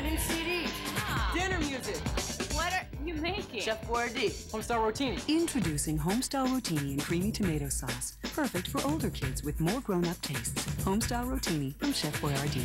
My new CD. Ah. Dinner music. What are you making? Chef Boyardee. Homestyle Rotini. Introducing Homestyle Rotini and creamy tomato sauce. Perfect for older kids with more grown up tastes. Homestyle Rotini from Chef Boyardee.